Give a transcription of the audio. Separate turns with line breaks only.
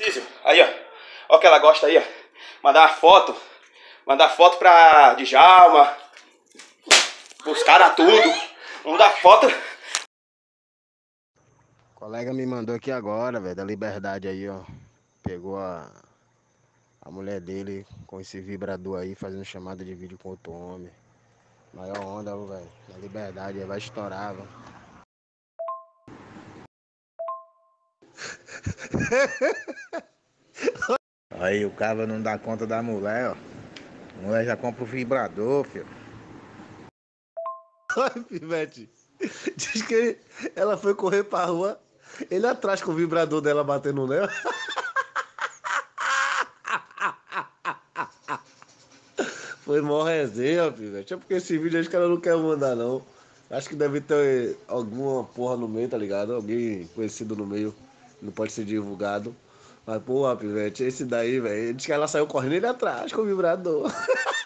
Cícero, aí, ó. Ó que ela gosta aí, ó. Mandar foto. Mandar foto pra Djalma. Os caras tudo. Mandar foto.
O colega me mandou aqui agora, velho, da Liberdade aí, ó. Pegou a, a mulher dele com esse vibrador aí, fazendo chamada de vídeo com outro homem. Maior onda, velho. Na Liberdade aí, vai estourar, velho.
Aí o cara não dá conta da mulher, ó. A mulher já compra o vibrador, filho.
Olha, Pivete. Diz que ela foi correr pra rua, ele atrás com o vibrador dela batendo nela. Foi mó resenha, Pivete. É porque esse vídeo acho que ela não quer mandar, não. Acho que deve ter alguma porra no meio, tá ligado? Alguém conhecido no meio. Não pode ser divulgado. Mas, porra, Pivete, esse daí, velho. Diz que ela saiu correndo ele atrás com o vibrador.